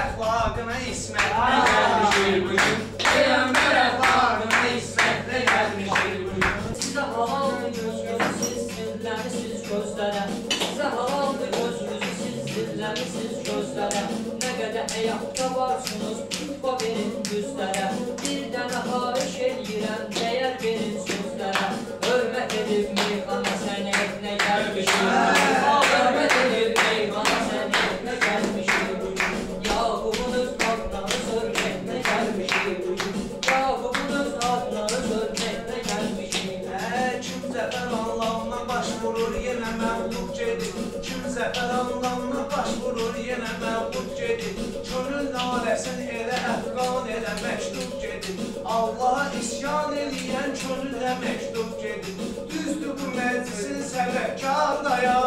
əxlaqına ismətlə gəlmişik bu gün. Peyğəmbər əxlaqına ismətlə gəlmişik bu gün. Sizə halaldır gözünüzü siz zilləmisiniz gözlərə Sizə halaldır gözünüzü siz zilləmisiniz gözlərə Nə qədər həyatda varsınız tutma verin düzlərə Bir dənə xahiş eləyirəm elə məktub gedir. Allaha isyan eləyən könülə məktub gedir. Düzdür bu məclisin səbəbkar dayağı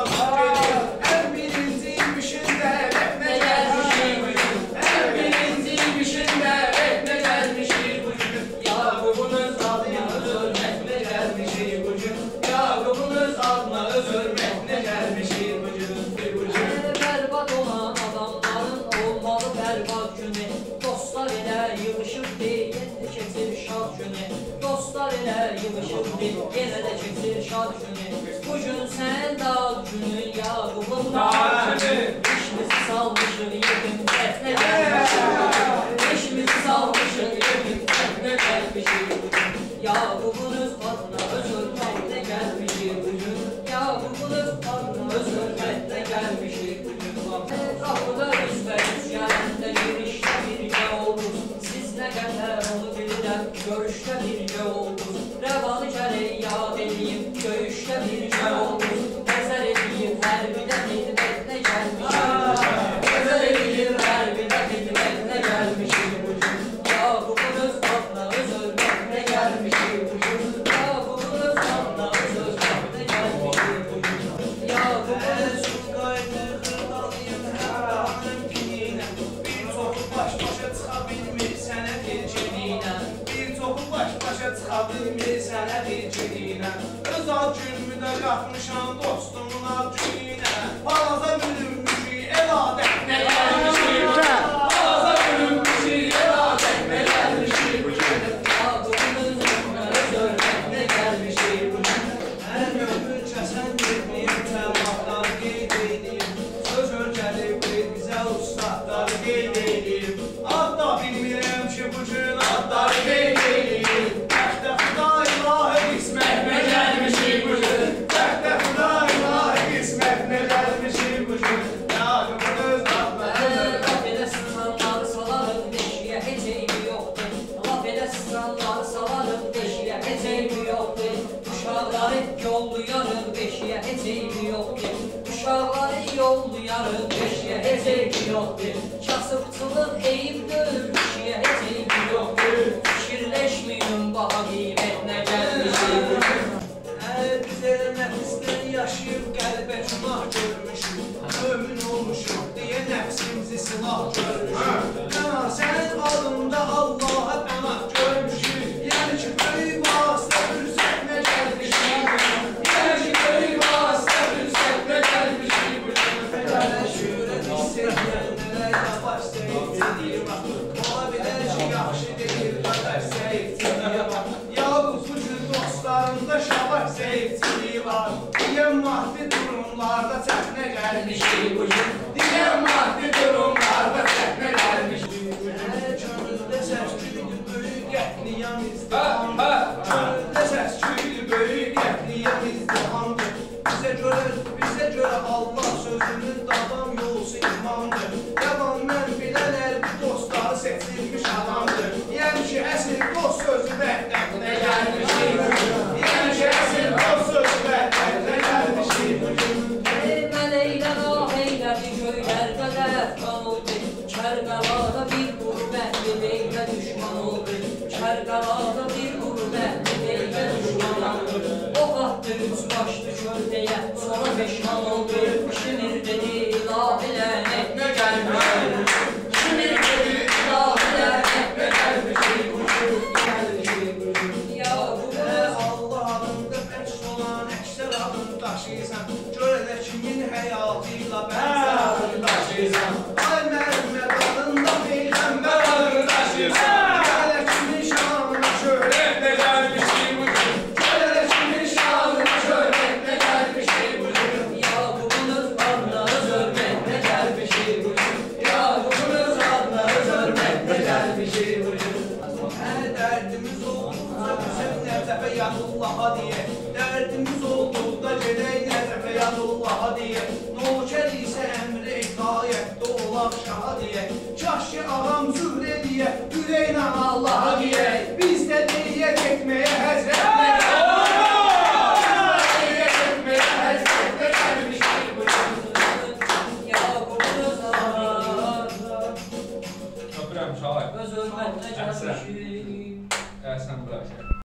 elə yığışıbdı, yenə keçir şad günü Dostlar elə yığışıbdı, yenə də keçir şad günü Bu gün sən dağ günü, Yaqubun dağ günü İşimizi salmışıq, yetim sətlə gəlmişik Gərək yad edeyim, döyüşdə birgə olduz bilmir sənə gecəliyinə Öz ad günümdə qalxmışam dostumun ad Uşaqları yollayarım beşiyə heç eybi yoxdur Kasıbçılıq eyibdir kişiyə eybi yoxdur Fikirləşməyin baha qiymətinə gəlmişik Əgər biz elə nəfisdən yaşayıb qəlbə günah görmüşük Mömin olmuşuq deyə nəfsimizi silah görmüşük sənin adında Allaha Արտացիական ներկայացնիչ Գոժեն oldu Kərbəlada bir qürbətli beylə düşman oldu O qatdı üç başlı kördəyə sonra peşman oldu. Şimir dedi ilahi lənətinə gəlmiş Şimir dedi ilahi lənətinə gəlmiş Ya bu Allah adında əks olan əksər adını elə kimin həyatıyla bənzər adını daşıyırsan Allaha diye Dərdimiz olduqda gedək nəzəfə yadullaha diye Nokər isə əmri itaətdə olaq şaha diye ki ağam zühr ediyə Ürəklə Allaha diye Biz də deyək etməyə həzrət